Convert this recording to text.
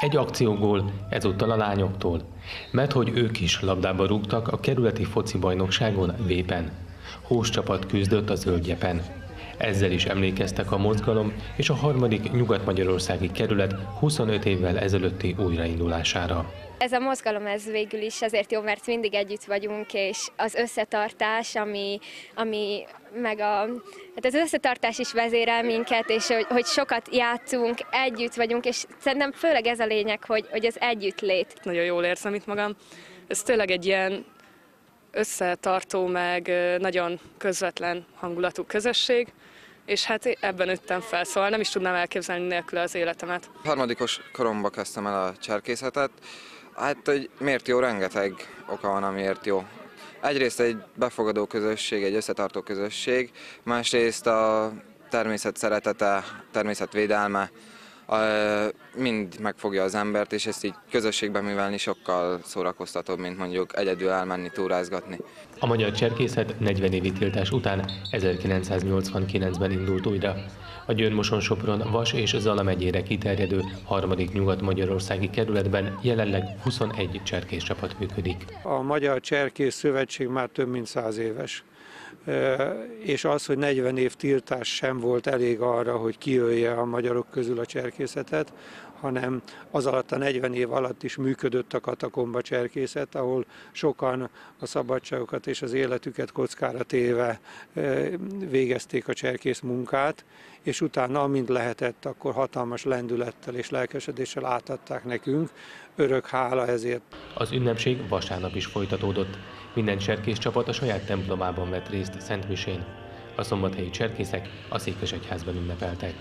Egy akciógól, ezúttal a lányoktól, mert hogy ők is labdába rúgtak a kerületi foci bajnokságon Vépen. Hús csapat küzdött a zöldjepen. Ezzel is emlékeztek a mozgalom és a harmadik nyugat-magyarországi kerület 25 évvel ezelőtti újraindulására. Ez a mozgalom ez végül is azért jó, mert mindig együtt vagyunk, és az összetartás, ami, ami meg a, hát az összetartás is vezérel minket, és hogy, hogy sokat játszunk, együtt vagyunk, és szerintem főleg ez a lényeg, hogy, hogy az együttlét. Nagyon jól érzem itt magam. Ez tényleg egy ilyen összetartó, meg nagyon közvetlen hangulatú közösség, és hát ebben nőttem fel, szóval nem is tudnám elképzelni nélkül az életemet. Harmadikos koromba kezdtem el a cserkészetet, Hát, hogy miért jó, rengeteg oka van, amiért jó. Egyrészt egy befogadó közösség, egy összetartó közösség, másrészt a természet szeretete, természet védelme, mind megfogja az embert, és ezt így közösségben művelni sokkal szórakoztatóbb, mint mondjuk egyedül elmenni túrázgatni. A magyar cserkészet 40 évi tiltás után 1989-ben indult újra. A Győrmoson-Sopron, Vas és Zala megyére kiterjedő harmadik nyugat-magyarországi kerületben jelenleg 21 cserkész csapat működik. A Magyar Cserkész Szövetség már több mint száz éves és az, hogy 40 év tiltás sem volt elég arra, hogy kiölje a magyarok közül a cserkészetet, hanem az alatt a 40 év alatt is működött a katakomba cserkészet, ahol sokan a szabadságokat és az életüket kockára téve végezték a cserkész munkát, és utána, amint lehetett, akkor hatalmas lendülettel és lelkesedéssel átadták nekünk. Örök hála ezért. Az ünnepség vasárnap is folytatódott. Minden cserkész csapat a saját templomában vett részt Szentmisén. A szombathelyi cserkészek a Székesegyházban ünnepeltek.